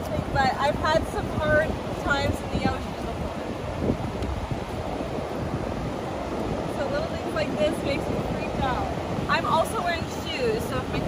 nothing, but I've had some hard times in the ocean before. So little things like this makes me freaked out. I'm also wearing shoes, so if my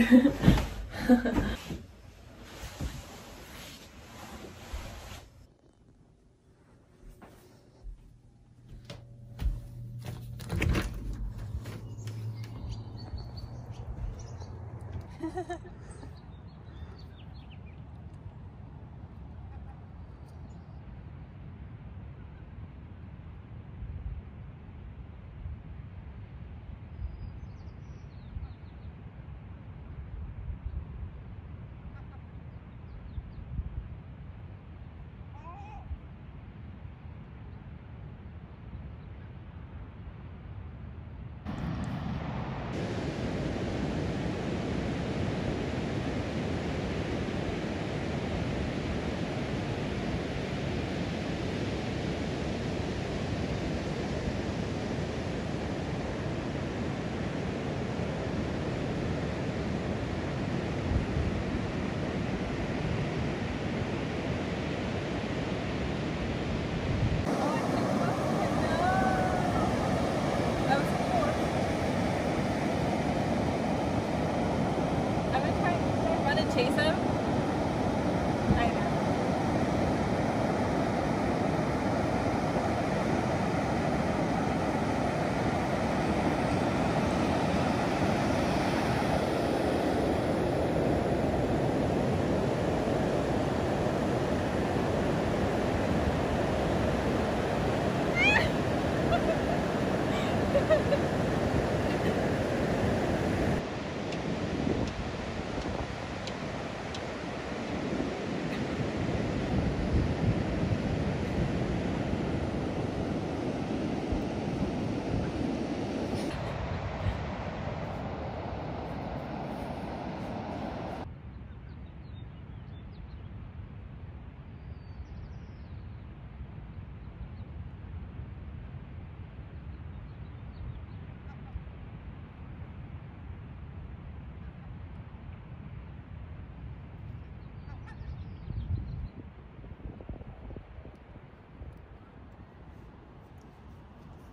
Ha ha ha. chase him.